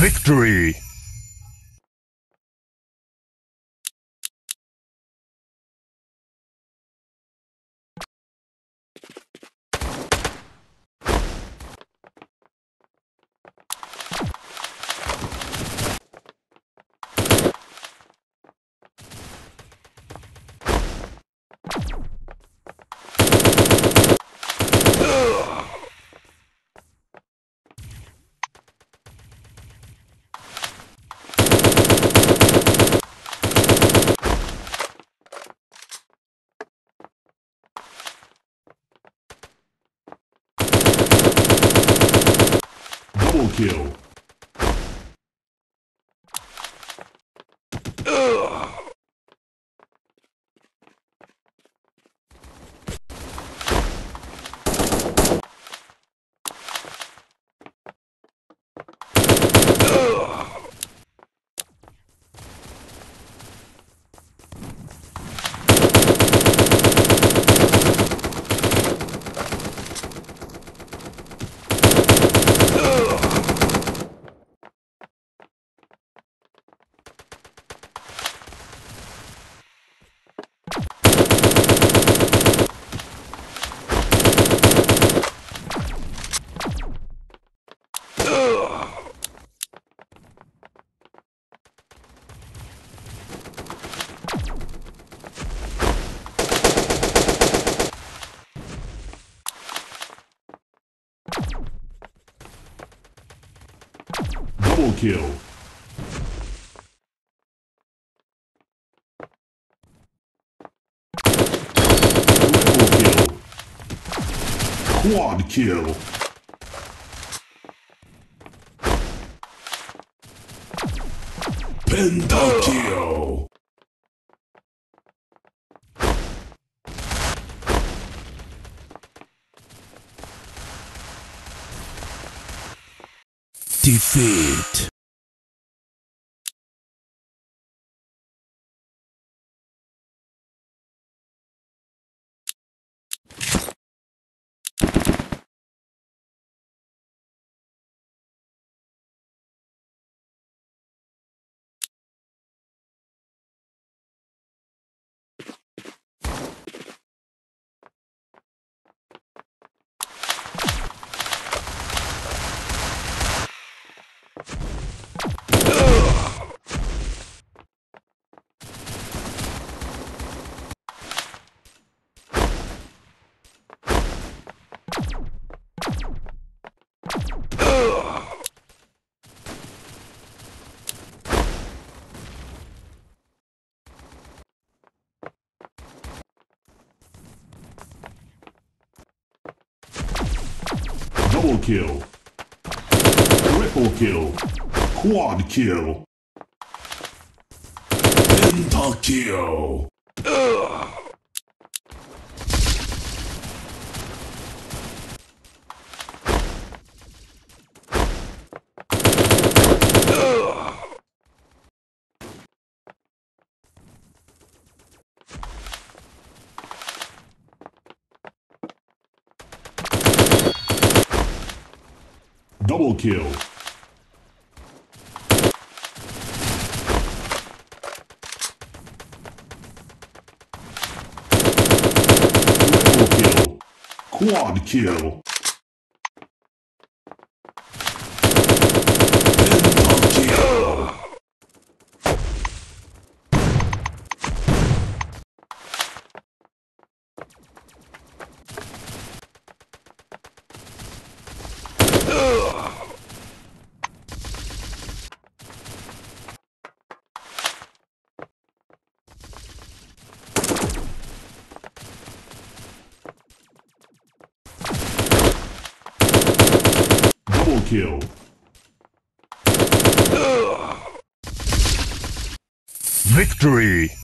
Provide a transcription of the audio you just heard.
victory! Double kill. Double kill. Triple kill. Quad kill. Pentakill. Defeat. Kill. Triple kill. Quad kill. Pentakill. Double kill. Quad kill. Pentakill. Double kill. Victory!